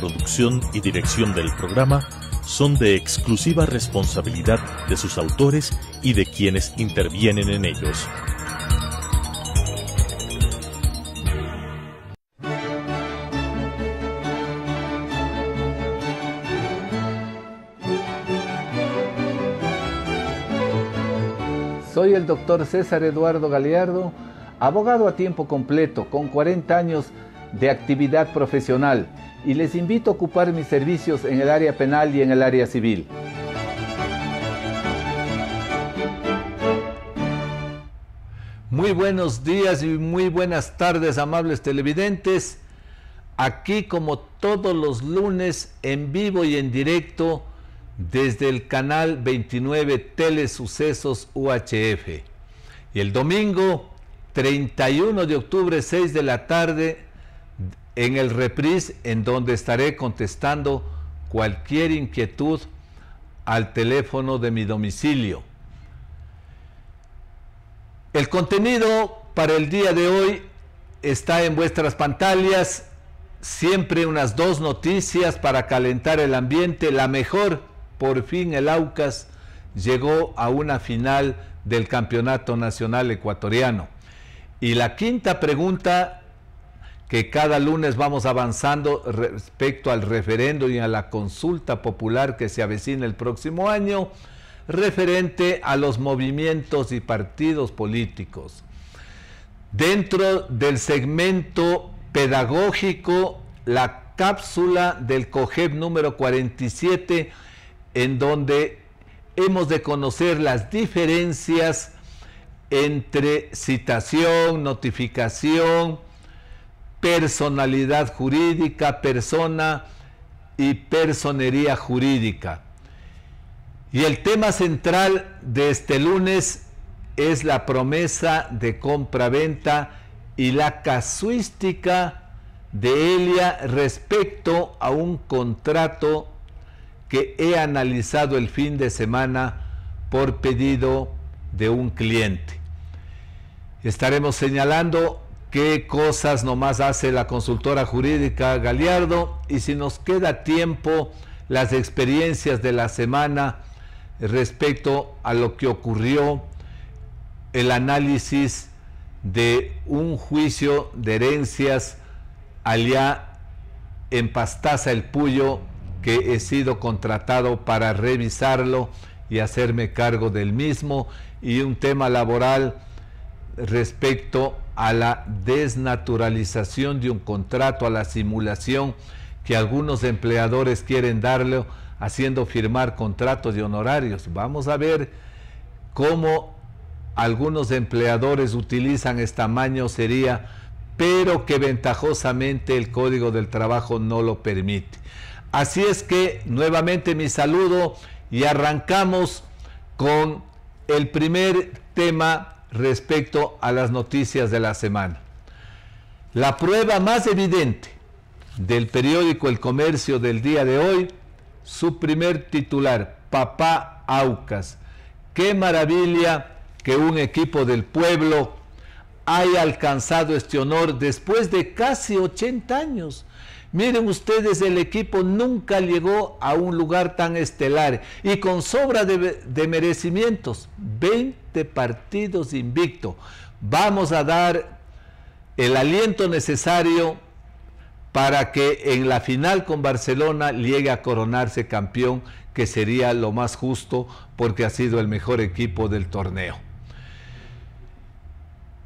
producción y dirección del programa son de exclusiva responsabilidad de sus autores y de quienes intervienen en ellos. Soy el doctor César Eduardo Galeardo, abogado a tiempo completo, con 40 años de actividad profesional y les invito a ocupar mis servicios en el área penal y en el área civil. Muy buenos días y muy buenas tardes, amables televidentes. Aquí como todos los lunes en vivo y en directo desde el canal 29 Telesucesos UHF. Y el domingo 31 de octubre, 6 de la tarde, en el reprise, en donde estaré contestando cualquier inquietud al teléfono de mi domicilio. El contenido para el día de hoy está en vuestras pantallas. Siempre unas dos noticias para calentar el ambiente. La mejor, por fin el Aucas llegó a una final del Campeonato Nacional Ecuatoriano. Y la quinta pregunta que cada lunes vamos avanzando respecto al referendo y a la consulta popular que se avecina el próximo año, referente a los movimientos y partidos políticos. Dentro del segmento pedagógico, la cápsula del COGEP número 47, en donde hemos de conocer las diferencias entre citación, notificación, personalidad jurídica, persona y personería jurídica. Y el tema central de este lunes es la promesa de compra-venta y la casuística de Elia respecto a un contrato que he analizado el fin de semana por pedido de un cliente. Estaremos señalando qué cosas nomás hace la consultora jurídica Galiardo y si nos queda tiempo las experiencias de la semana respecto a lo que ocurrió, el análisis de un juicio de herencias allá en Pastaza el Puyo que he sido contratado para revisarlo y hacerme cargo del mismo y un tema laboral respecto a la desnaturalización de un contrato, a la simulación que algunos empleadores quieren darle haciendo firmar contratos de honorarios. Vamos a ver cómo algunos empleadores utilizan esta mañosería, pero que ventajosamente el Código del Trabajo no lo permite. Así es que nuevamente mi saludo y arrancamos con el primer tema respecto a las noticias de la semana. La prueba más evidente del periódico El Comercio del día de hoy, su primer titular, Papá Aucas. Qué maravilla que un equipo del pueblo haya alcanzado este honor después de casi 80 años. Miren ustedes, el equipo nunca llegó a un lugar tan estelar y con sobra de, merecimientos. 20 partidos invicto. Vamos a dar el aliento necesario para que en la final con Barcelona llegue a coronarse campeón, que sería lo más justo porque ha sido el mejor equipo del torneo.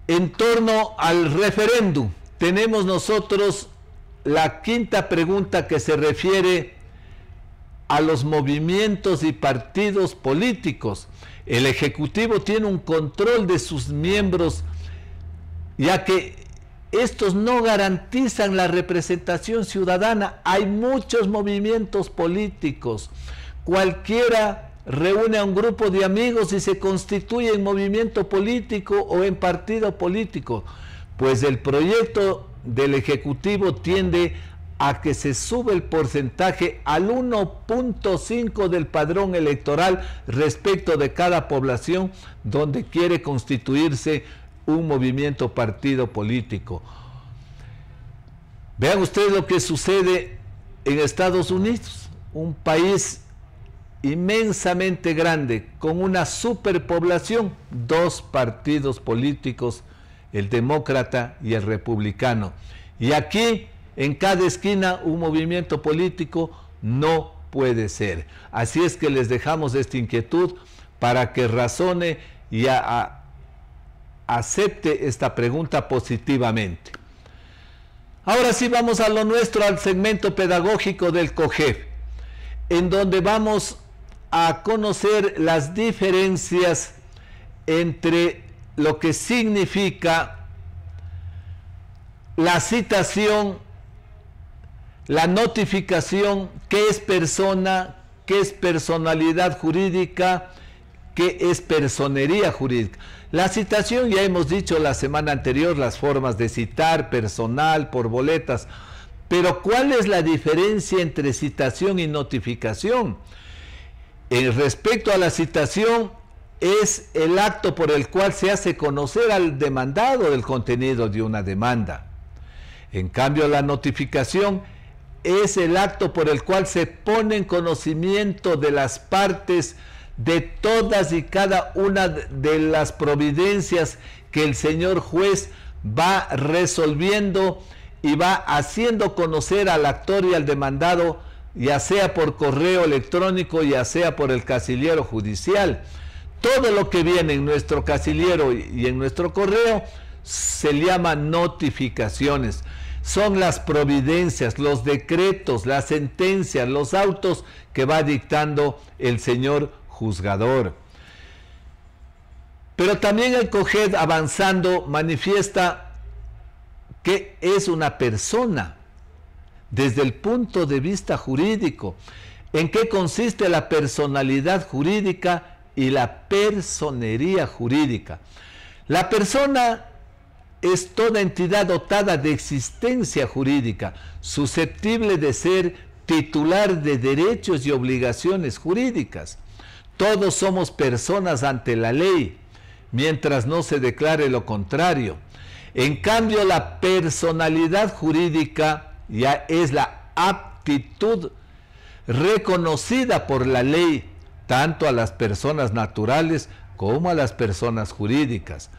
En torno al referéndum, tenemos nosotros la quinta pregunta que se refiere a los movimientos y partidos políticos. El Ejecutivo tiene un control de sus miembros, ya que estos no garantizan la representación ciudadana. Hay muchos movimientos políticos. Cualquiera reúne a un grupo de amigos y se constituye en movimiento político o en partido político. Pues el proyecto del Ejecutivo tiende a que se sube el porcentaje al 1.5 del padrón electoral respecto de cada población donde quiere constituirse un movimiento partido político. Vean ustedes lo que sucede en Estados Unidos, un país inmensamente grande, con una superpoblación, dos partidos políticos, el demócrata y el republicano. Y aquí, en cada esquina, un movimiento político no puede ser. Así es que les dejamos esta inquietud para que razone y acepte esta pregunta positivamente. Ahora sí vamos a lo nuestro, al segmento pedagógico del COGEF, en donde vamos a conocer las diferencias entre lo que significa la citación, la notificación, qué es persona, qué es personalidad jurídica, qué es personería jurídica. La citación, ya hemos dicho la semana anterior, las formas de citar, personal, por boletas, pero ¿cuál es la diferencia entre citación y notificación? En respecto a la citación, es el acto por el cual se hace conocer al demandado el contenido de una demanda. En cambio, la notificación es el acto por el cual se pone en conocimiento de las partes de todas y cada una de las providencias que el señor juez va resolviendo y va haciendo conocer al actor y al demandado, ya sea por correo electrónico, ya sea por el casillero judicial. Todo lo que viene en nuestro casillero y en nuestro correo se llama notificaciones. Son las providencias, los decretos, las sentencias, los autos que va dictando el señor juzgador. Pero también el COGED avanzando manifiesta que es una persona desde el punto de vista jurídico. ¿En qué consiste la personalidad jurídica y la personería jurídica. La persona es toda entidad dotada de existencia jurídica, susceptible de ser titular de derechos y obligaciones jurídicas. Todos somos personas ante la ley, mientras no se declare lo contrario. En cambio, la personalidad jurídica ya es la aptitud reconocida por la ley tanto a las personas naturales como a las personas jurídicas.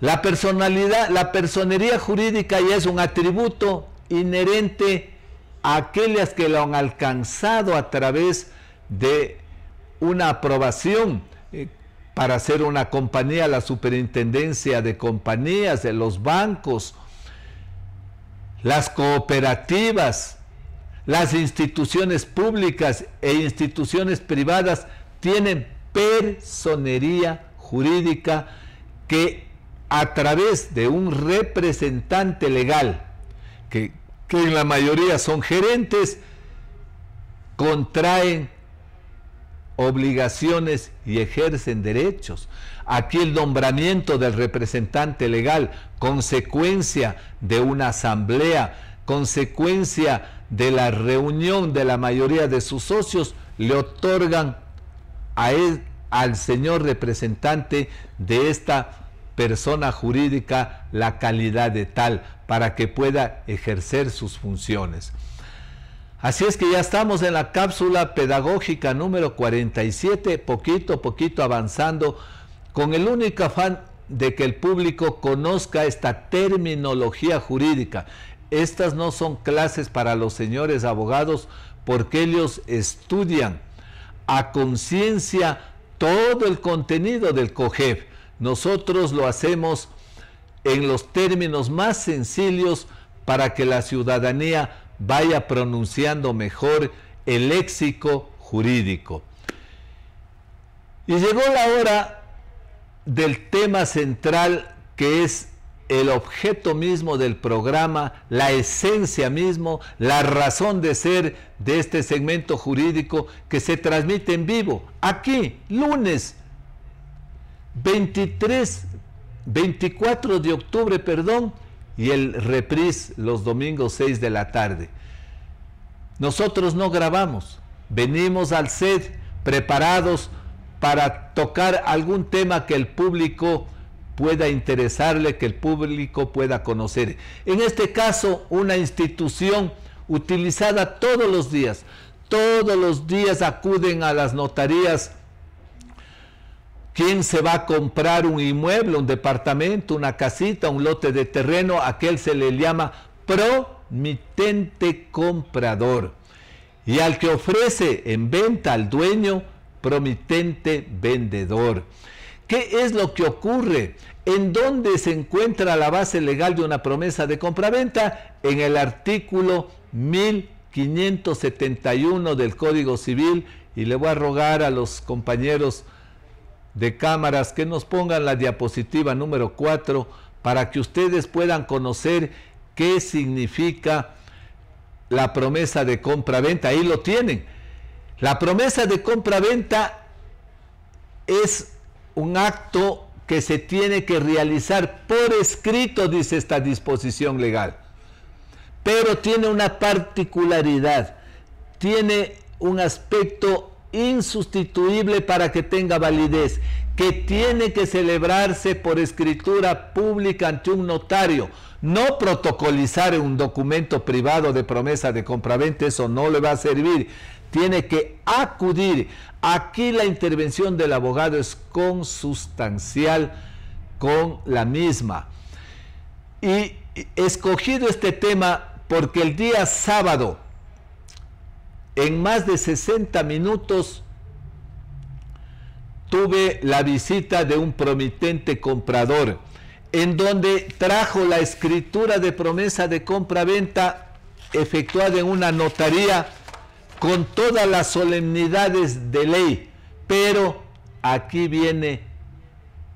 La personalidad, la personería jurídica ya es un atributo inherente a aquellas que lo han alcanzado a través de una aprobación eh, para ser una compañía, la superintendencia de compañías, de los bancos, las cooperativas, las instituciones públicas e instituciones privadas tienen personería jurídica que a través de un representante legal, que, en la mayoría son gerentes, contraen obligaciones y ejercen derechos. Aquí el nombramiento del representante legal, consecuencia de una asamblea, consecuencia de la reunión de la mayoría de sus socios le otorgan a él, al señor representante de esta persona jurídica la calidad de tal para que pueda ejercer sus funciones. Así es que ya estamos en la cápsula pedagógica número 47, poquito a poquito avanzando, con el único afán de que el público conozca esta terminología jurídica. Estas no son clases para los señores abogados porque ellos estudian a conciencia todo el contenido del COGEF. Nosotros lo hacemos en los términos más sencillos para que la ciudadanía vaya pronunciando mejor el léxico jurídico. Y llegó la hora del tema central que es el objeto mismo del programa, la esencia mismo, la razón de ser de este segmento jurídico que se transmite en vivo, aquí, lunes 23, 24 de octubre, perdón, y el reprise los domingos 6 de la tarde. Nosotros no grabamos, venimos al set preparados para tocar algún tema que el público pueda interesarle, que el público pueda conocer. En este caso, una institución, utilizada todos los días. Todos los días acuden a las notarías. ¿Quién se va a comprar un inmueble, un departamento, una casita, un lote de terreno? Aquel se le llama promitente comprador. Y al que ofrece en venta al dueño, promitente vendedor. ¿Qué es lo que ocurre? ¿En dónde se encuentra la base legal de una promesa de compraventa? En el artículo 1571 del Código Civil. Y le voy a rogar a los compañeros de cámaras que nos pongan la diapositiva número 4 para que ustedes puedan conocer qué significa la promesa de compra-venta. Ahí lo tienen. La promesa de compra-venta es un acto que se tiene que realizar por escrito, dice esta disposición legal. Pero tiene una particularidad, tiene un aspecto insustituible para que tenga validez, que tiene que celebrarse por escritura pública ante un notario, no protocolizar un documento privado de promesa de compraventa, eso no le va a servir. Tiene que acudir. Aquí la intervención del abogado es consustancial con la misma. Y escogido este tema porque el día sábado, en más de 60 minutos, tuve la visita de un promitente comprador en donde trajo la escritura de promesa de compra-venta efectuada en una notaría con todas las solemnidades de ley. Pero aquí viene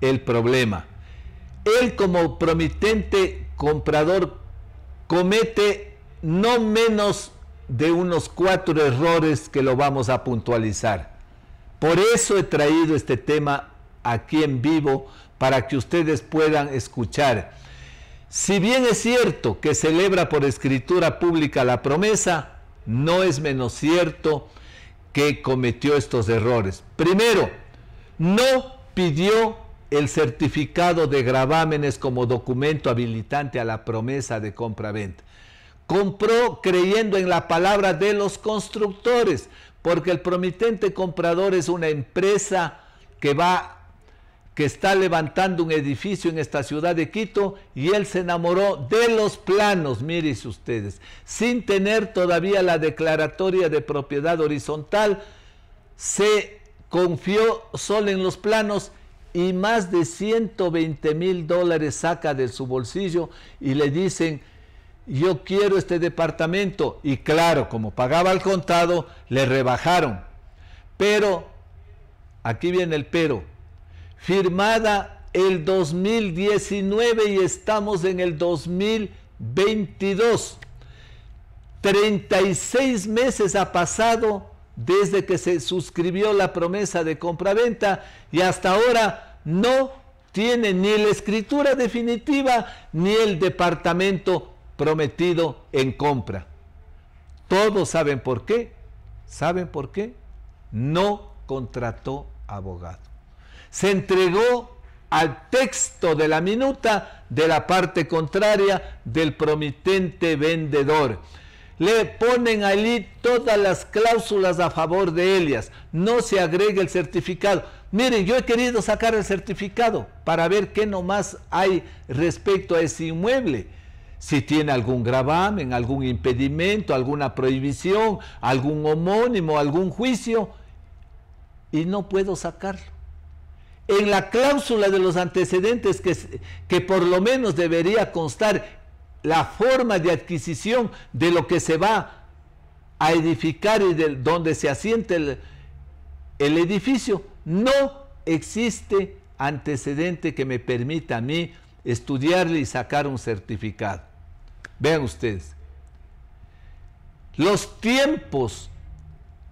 el problema. Él como promitente comprador comete no menos de unos cuatro errores que lo vamos a puntualizar. Por eso he traído este tema aquí en vivo para que ustedes puedan escuchar. Si bien es cierto que celebra por escritura pública la promesa, no es menos cierto que cometió estos errores. Primero, no pidió el certificado de gravámenes como documento habilitante a la promesa de compra-venta. Compró creyendo en la palabra de los constructores, porque el promitente comprador es una empresa que va que está levantando un edificio en esta ciudad de Quito y él se enamoró de los planos, miren ustedes, sin tener todavía la declaratoria de propiedad horizontal, se confió solo en los planos y más de 120 mil dólares saca de su bolsillo y le dicen, yo quiero este departamento. Y claro, como pagaba al contado, le rebajaron. Pero, aquí viene el pero, firmada el 2019 y estamos en el 2022. 36 meses ha pasado desde que se suscribió la promesa de compraventa y hasta ahora no tiene ni la escritura definitiva ni el departamento prometido en compra. Todos saben por qué. ¿Saben por qué? No contrató abogado se entregó al texto de la minuta de la parte contraria del promitente vendedor. Le ponen allí todas las cláusulas a favor de Elias. No se agrega el certificado. Miren, yo he querido sacar el certificado para ver qué nomás hay respecto a ese inmueble. Si tiene algún gravamen, algún impedimento, alguna prohibición, algún homónimo, algún juicio. Y no puedo sacarlo en la cláusula de los antecedentes que, que por lo menos debería constar la forma de adquisición de lo que se va a edificar y de donde se asiente el, el edificio, no existe antecedente que me permita a mí estudiarle y sacar un certificado. Vean ustedes, los tiempos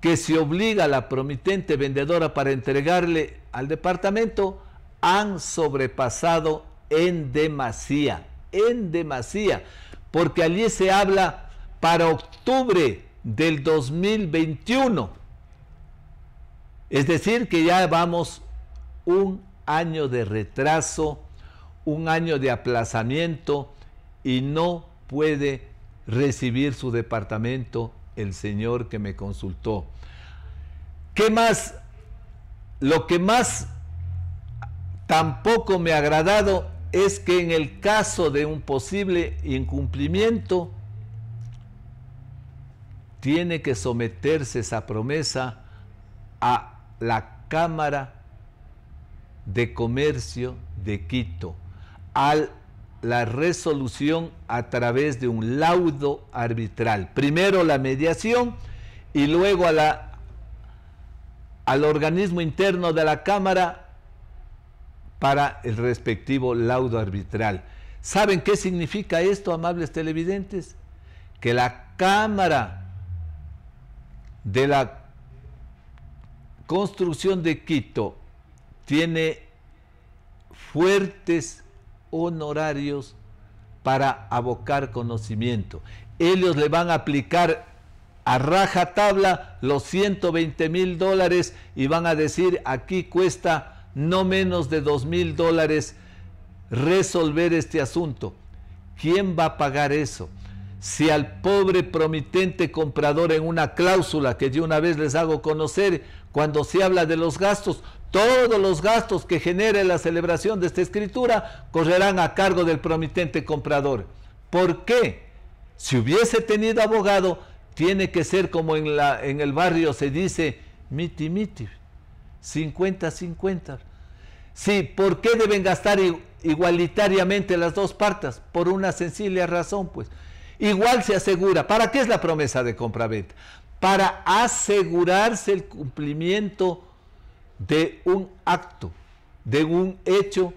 que se obliga a la promitente vendedora para entregarle al departamento han sobrepasado en demasía, en demasía, porque allí se habla para octubre del 2021. Es decir, que ya vamos un año de retraso, un año de aplazamiento y no puede recibir su departamento el señor que me consultó. ¿Qué más? Lo que más tampoco me ha agradado es que en el caso de un posible incumplimiento, tiene que someterse esa promesa a la Cámara de Comercio de Quito, a la resolución a través de un laudo arbitral. Primero la mediación y luego a la, al organismo interno de la Cámara para el respectivo laudo arbitral. ¿Saben qué significa esto, amables televidentes? Que la Cámara de la construcción de Quito tiene fuertes honorarios para abocar conocimiento. Ellos le van a aplicar a raja tabla los 120 mil dólares y van a decir aquí cuesta no menos de 2 mil dólares resolver este asunto. ¿Quién va a pagar eso? si al pobre promitente comprador en una cláusula que yo una vez les hago conocer, cuando se habla de los gastos, todos los gastos que genere la celebración de esta escritura correrán a cargo del promitente comprador. ¿Por qué? Si hubiese tenido abogado, tiene que ser como en, la, en el barrio se dice, miti miti, 50-50. Sí, ¿por qué deben gastar igualitariamente las dos partes? Por una sencilla razón, pues igual se asegura. ¿Para qué es la promesa de compraventa? Para asegurarse el cumplimiento de un acto, de un hecho,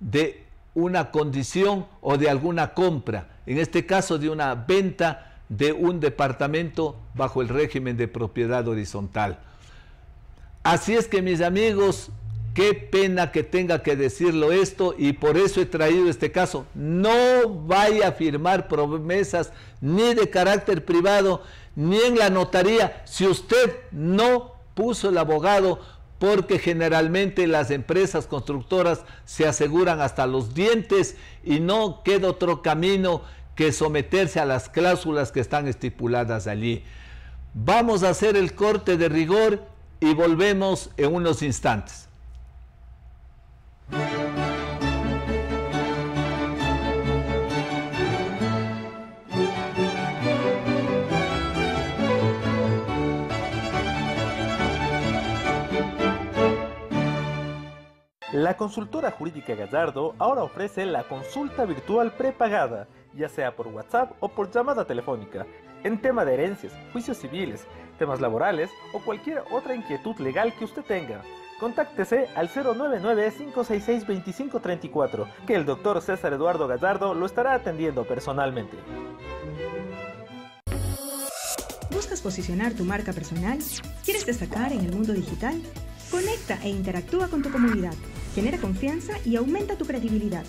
de una condición o de alguna compra. En este caso, de una venta de un departamento bajo el régimen de propiedad horizontal. Así es que mis amigos, Qué pena que tenga que decirlo esto y por eso he traído este caso. No vaya a firmar promesas ni de carácter privado ni en la notaría si usted no puso el abogado porque generalmente las empresas constructoras se aseguran hasta los dientes y no queda otro camino que someterse a las cláusulas que están estipuladas allí. Vamos a hacer el corte de rigor y volvemos en unos instantes. La consultora jurídica Gallardo ahora ofrece la consulta virtual prepagada, ya sea por WhatsApp o por llamada telefónica, en tema de herencias, juicios civiles, temas laborales o cualquier otra inquietud legal que usted tenga. Contáctese al 099-566-2534, que el doctor César Eduardo Gallardo lo estará atendiendo personalmente. ¿Buscas posicionar tu marca personal? ¿Quieres destacar en el mundo digital? Conecta e interactúa con tu comunidad, genera confianza y aumenta tu credibilidad.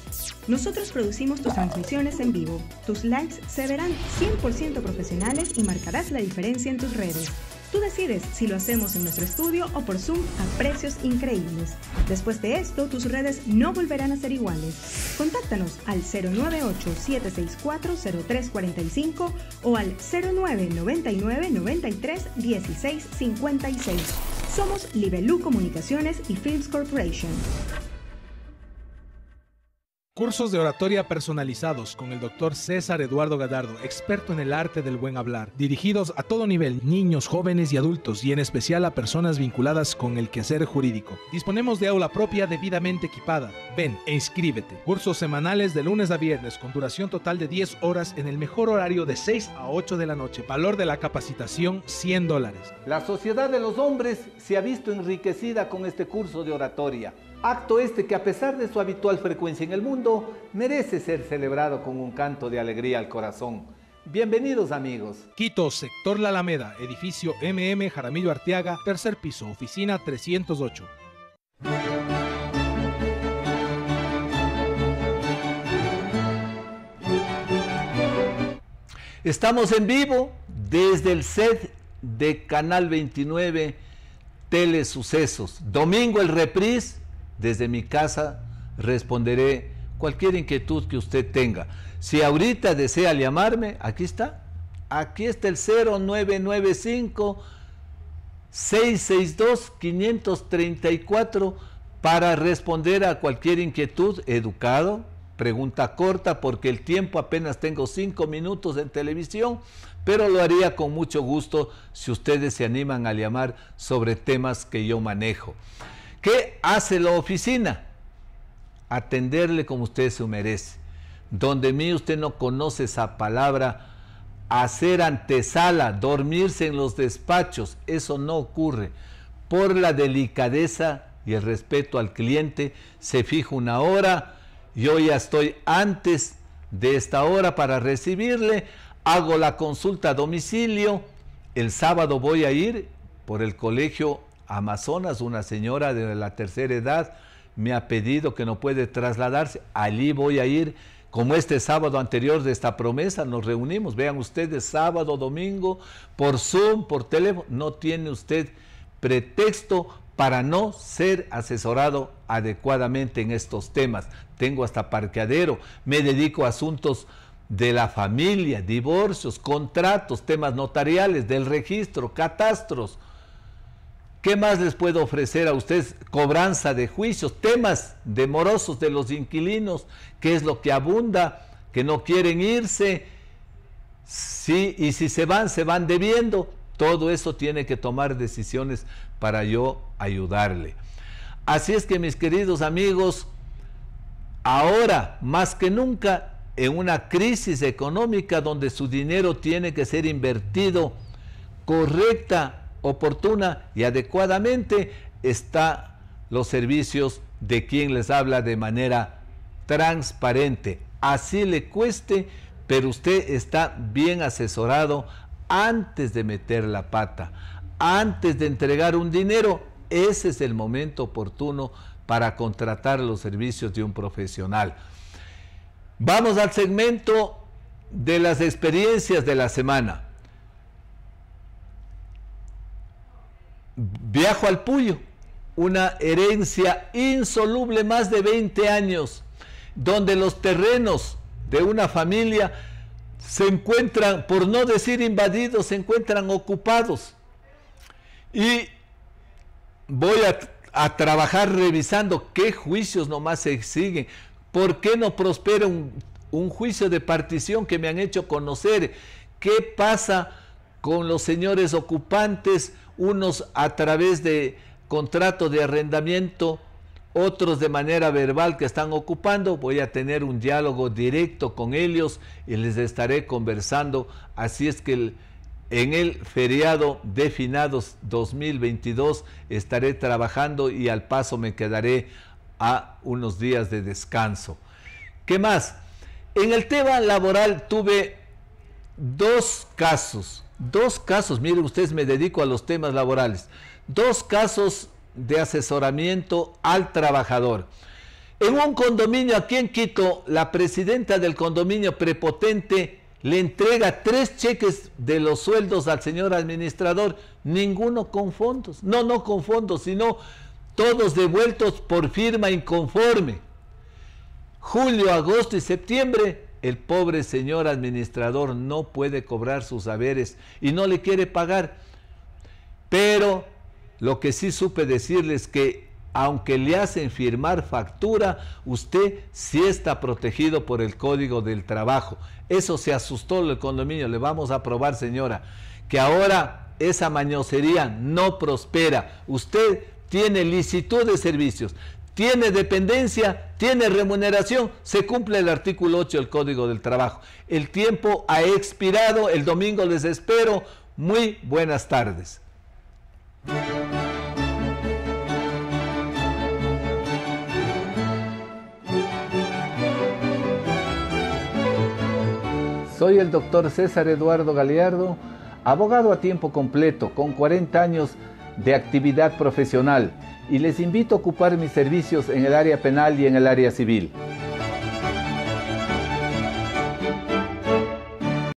Nosotros producimos tus transmisiones en vivo. Tus likes se verán 100% profesionales y marcarás la diferencia en tus redes. Tú decides si lo hacemos en nuestro estudio o por Zoom a precios increíbles. Después de esto, tus redes no volverán a ser iguales. Contáctanos al 098-764-0345 o al 0999-93-1656. Somos Libelú Comunicaciones y Films Corporation. Cursos de oratoria personalizados con el doctor César Eduardo Gadardo, experto en el arte del buen hablar, dirigidos a todo nivel, niños, jóvenes y adultos, y en especial a personas vinculadas con el quehacer jurídico. Disponemos de aula propia debidamente equipada. Ven e inscríbete. Cursos semanales de lunes a viernes con duración total de 10 horas en el mejor horario de 6 a 8 de la noche. Valor de la capacitación 100 dólares. La sociedad de los hombres se ha visto enriquecida con este curso de oratoria. Acto este que a pesar de su habitual frecuencia en el mundo, merece ser celebrado con un canto de alegría al corazón. Bienvenidos amigos. Quito, sector La Alameda, edificio MM Jaramillo Arteaga, tercer piso, oficina 308. Estamos en vivo desde el set de Canal 29 Telesucesos. Domingo el reprise desde mi casa responderé cualquier inquietud que usted tenga. Si ahorita desea llamarme, aquí está. Aquí está el 0995 662 534 para responder a cualquier inquietud educado, pregunta corta, porque el tiempo apenas tengo cinco minutos en televisión, pero lo haría con mucho gusto si ustedes se animan a llamar sobre temas que yo manejo. ¿Qué hace la oficina? Atenderle como usted se merece. Donde mí usted no conoce esa palabra, hacer antesala, dormirse en los despachos, eso no ocurre. Por la delicadeza y el respeto al cliente, se fija una hora, yo ya estoy antes de esta hora para recibirle, hago la consulta a domicilio, el sábado voy a ir por el colegio Amazonas, una señora de la tercera edad me ha pedido que no puede trasladarse, allí voy a ir, como este sábado anterior de esta promesa, nos reunimos, vean ustedes, sábado, domingo, por Zoom, por teléfono, no tiene usted pretexto para no ser asesorado adecuadamente en estos temas. Tengo hasta parqueadero, me dedico a asuntos de la familia, divorcios, contratos, temas notariales, del registro, catastros. ¿Qué más les puedo ofrecer a ustedes? Cobranza de juicios, temas demorosos de los inquilinos, qué es lo que abunda, que no quieren irse, sí, y si se van, se van debiendo. Todo eso tiene que tomar decisiones para yo ayudarle. Así es que mis queridos amigos, ahora más que nunca en una crisis económica donde su dinero tiene que ser invertido correcta, oportuna y adecuadamente, está los servicios de quien les habla de manera transparente. Así le cueste, pero usted está bien asesorado antes de meter la pata antes de entregar un dinero, ese es el momento oportuno para contratar los servicios de un profesional. Vamos al segmento de las experiencias de la semana. Viajo al Puyo, una herencia insoluble, más de 20 años, donde los terrenos de una familia se encuentran, por no decir invadidos, se encuentran ocupados y voy a, trabajar revisando qué juicios nomás se siguen. ¿Por qué no prospera un, un juicio de partición que me han hecho conocer? ¿Qué pasa con los señores ocupantes? Unos a través de contrato de arrendamiento, otros de manera verbal que están ocupando. Voy a tener un diálogo directo con ellos y les estaré conversando. Así es que en el feriado de finados 2022 estaré trabajando y al paso me quedaré a unos días de descanso. ¿Qué más? En el tema laboral tuve dos casos, dos casos, miren ustedes, me dedico a los temas laborales, dos casos de asesoramiento al trabajador. En un condominio aquí en Quito, la presidenta del condominio prepotente le entrega tres cheques de los sueldos al señor administrador, ninguno con fondos, no, no con fondos, sino todos devueltos por firma inconforme. Julio, agosto y septiembre, el pobre señor administrador no puede cobrar sus haberes y no le quiere pagar. Pero lo que sí supe decirles que aunque le hacen firmar factura, usted sí está protegido por el Código del Trabajo. Eso se asustó el condominio. Le vamos a probar, señora, que ahora esa mañosería no prospera. Usted tiene licitud de servicios, tiene dependencia, tiene remuneración, se cumple el artículo 8 del Código del Trabajo. El tiempo ha expirado, el domingo les espero. Muy buenas tardes. Soy el doctor César Eduardo Galeardo, abogado a tiempo completo, con 40 años de actividad profesional, y les invito a ocupar mis servicios en el área penal y en el área civil.